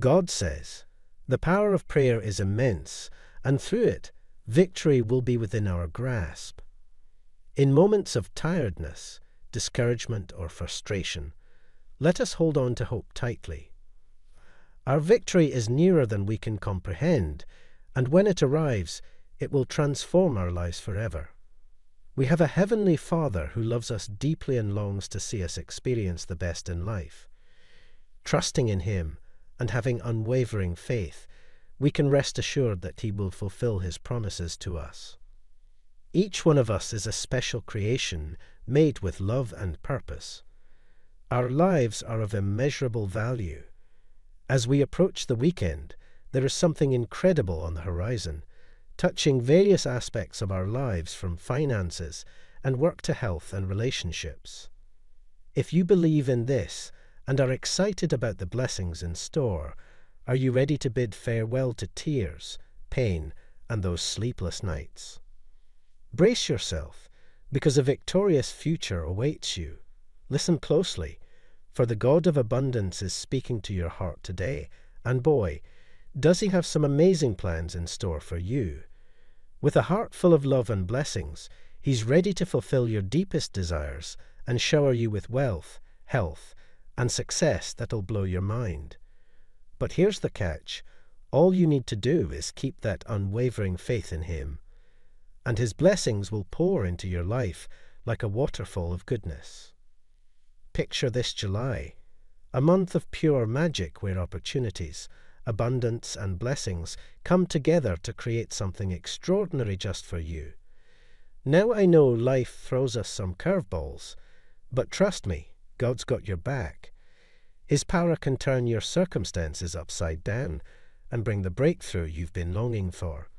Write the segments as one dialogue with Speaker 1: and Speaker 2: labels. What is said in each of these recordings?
Speaker 1: God says, the power of prayer is immense, and through it, victory will be within our grasp. In moments of tiredness, discouragement, or frustration, let us hold on to hope tightly. Our victory is nearer than we can comprehend, and when it arrives, it will transform our lives forever. We have a heavenly Father who loves us deeply and longs to see us experience the best in life. Trusting in Him and having unwavering faith, we can rest assured that He will fulfill His promises to us. Each one of us is a special creation made with love and purpose. Our lives are of immeasurable value. As we approach the weekend, there is something incredible on the horizon, touching various aspects of our lives from finances and work to health and relationships. If you believe in this and are excited about the blessings in store, are you ready to bid farewell to tears, pain, and those sleepless nights? Brace yourself, because a victorious future awaits you. Listen closely, for the God of abundance is speaking to your heart today, and boy, does he have some amazing plans in store for you. With a heart full of love and blessings, He's ready to fulfill your deepest desires and shower you with wealth, health, and success that'll blow your mind. But here's the catch all you need to do is keep that unwavering faith in Him, and His blessings will pour into your life like a waterfall of goodness. Picture this July, a month of pure magic where opportunities, abundance, and blessings come together to create something extraordinary just for you. Now I know life throws us some curveballs, but trust me, God's got your back. His power can turn your circumstances upside down and bring the breakthrough you've been longing for.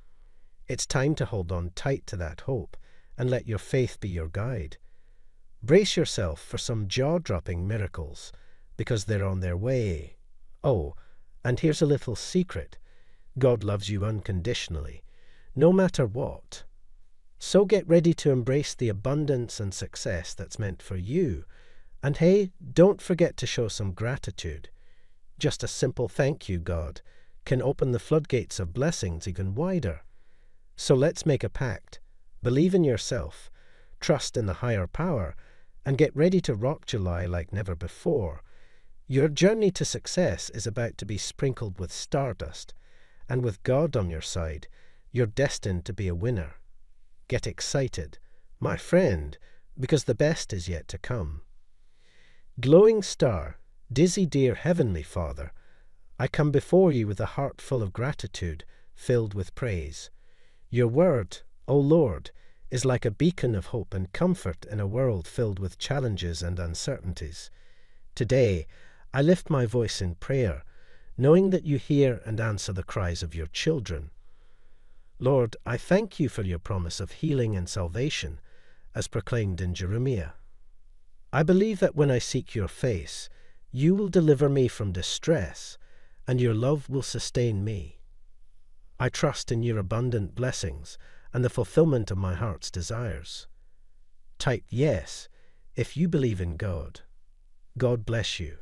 Speaker 1: It's time to hold on tight to that hope and let your faith be your guide. Brace yourself for some jaw dropping miracles because they're on their way. Oh, and here's a little secret God loves you unconditionally, no matter what. So get ready to embrace the abundance and success that's meant for you. And hey, don't forget to show some gratitude. Just a simple thank you, God, can open the floodgates of blessings even wider. So let's make a pact. Believe in yourself, trust in the higher power, and get ready to rock July like never before your journey to success is about to be sprinkled with stardust, and with God on your side, you're destined to be a winner. Get excited, my friend, because the best is yet to come. Glowing star, dizzy dear Heavenly Father, I come before you with a heart full of gratitude, filled with praise. Your word, O Lord, is like a beacon of hope and comfort in a world filled with challenges and uncertainties. Today, I lift my voice in prayer, knowing that you hear and answer the cries of your children. Lord, I thank you for your promise of healing and salvation, as proclaimed in Jeremiah. I believe that when I seek your face, you will deliver me from distress, and your love will sustain me. I trust in your abundant blessings and the fulfillment of my heart's desires. Type yes if you believe in God. God bless you.